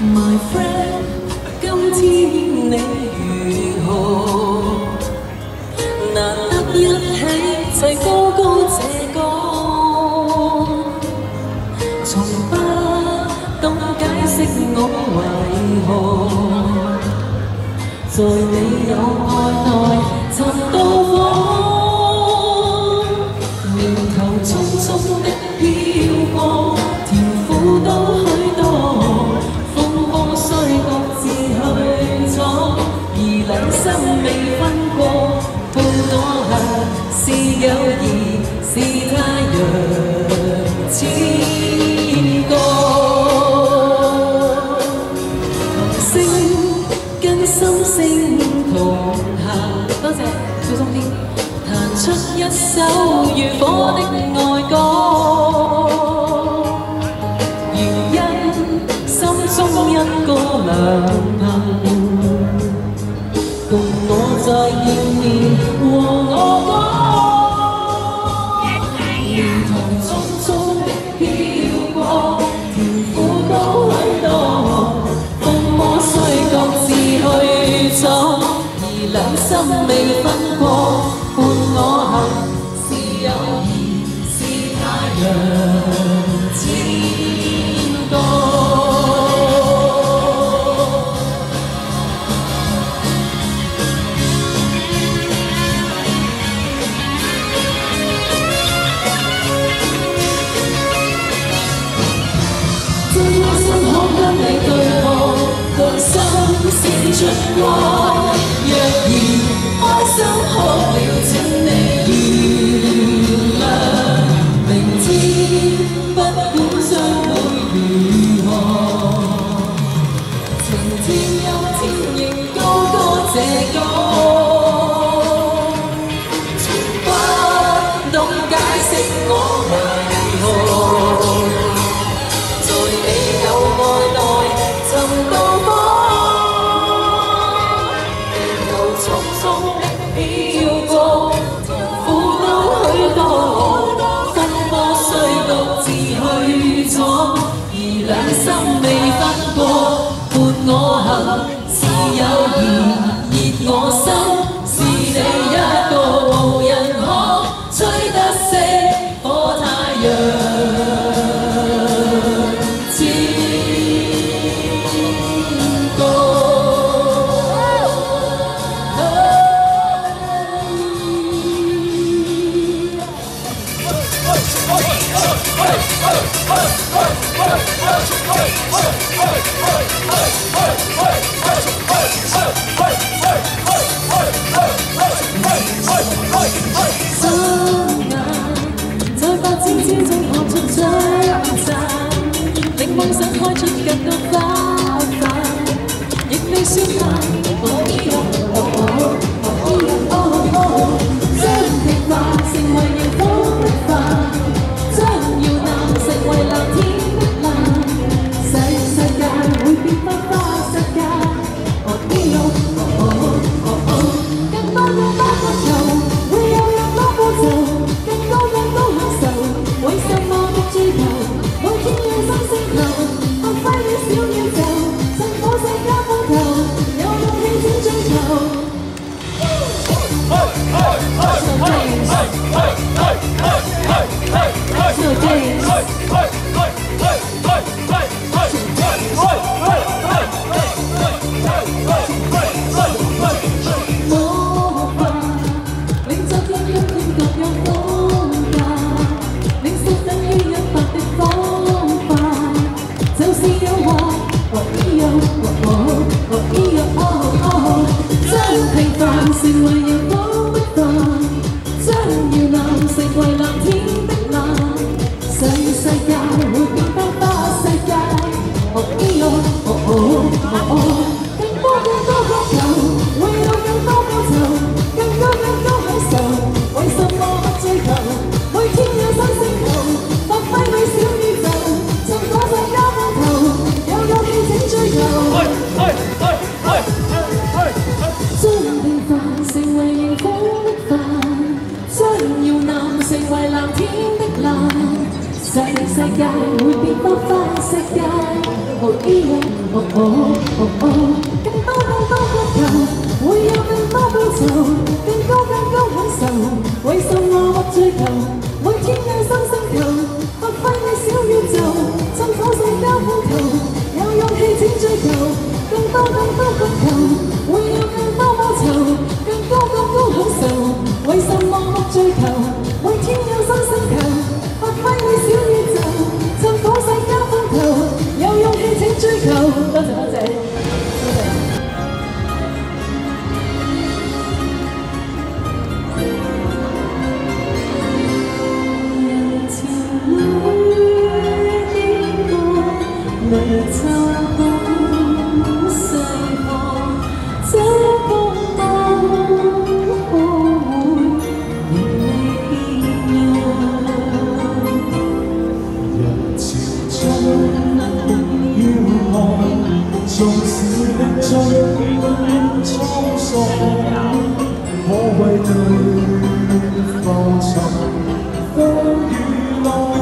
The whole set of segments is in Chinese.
my friend. 未分過，伴我行是友誼，是太陽天光。真心可跟你對望，良心閃出光。我迷航，在你有愛內尋到光，由匆匆飄過，苦惱許多，奔波衰落自去咗，而兩心未分過，伴我行，自有意。哦哦更多更多渴求会有更多报酬更高更高享受为什么不追求 alone.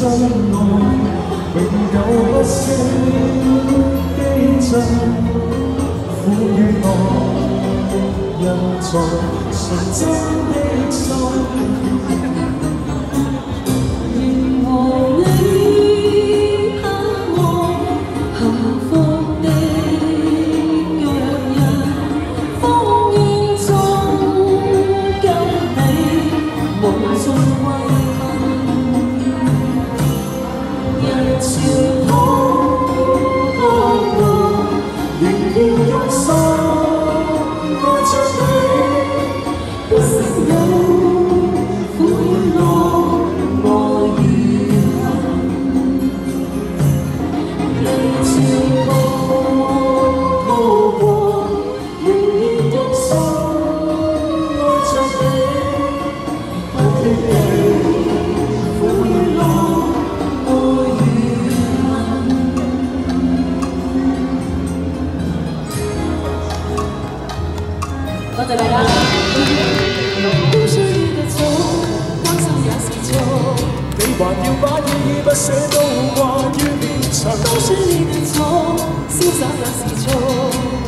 心内永远有不息的真苦与乐人在纯真的心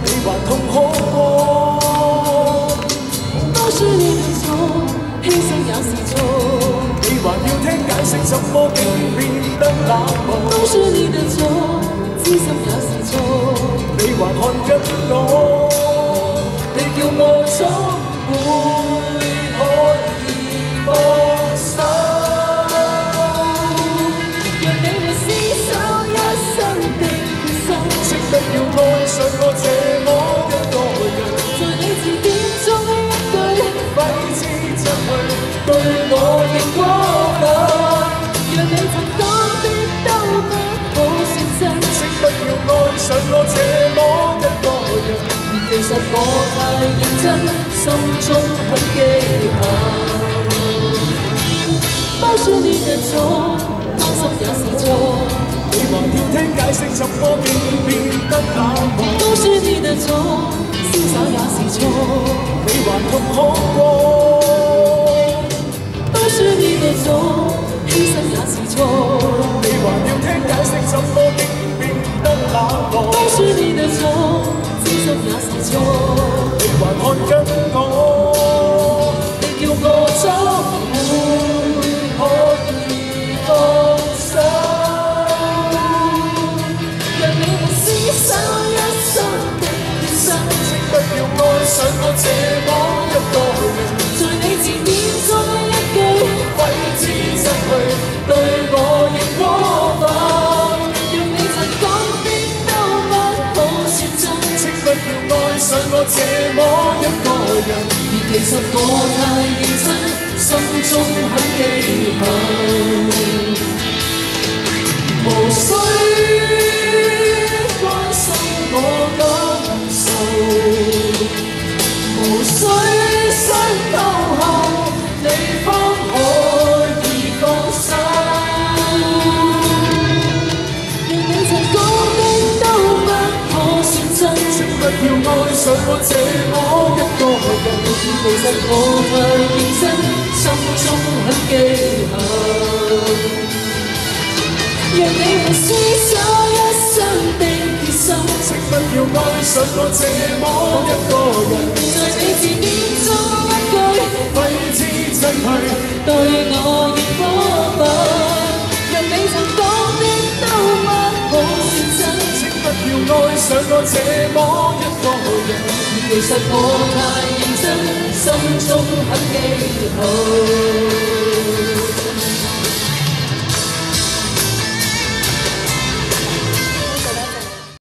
你还痛哭都是你的错轻松也是错你还要听解释怎么竟变得冷漠都是你的错痴心也是错。你还看着我你叫我走真心中很记恨不输你的错担心也是错你还要听解释怎么竟变得冷漠都是你的错潇洒也是错你还痛哭过。不输你的错牺牲也是爱上我这么一个人在你字典中一句挥之失去对我仍过份若你曾讲的都不可算真请不要爱上我这么一个人而其实我太认真心中很记恨要爱上我这么一个人。其实我太认真，心中很记恨。让你们厮守一生的决心，请不要爱上我这么一个人。在你字典中一句，挥之真系对我亦过分。让你曾讲的都不可算真，请不要爱上我这么一个人。 人。其实我太认真，心中很记号。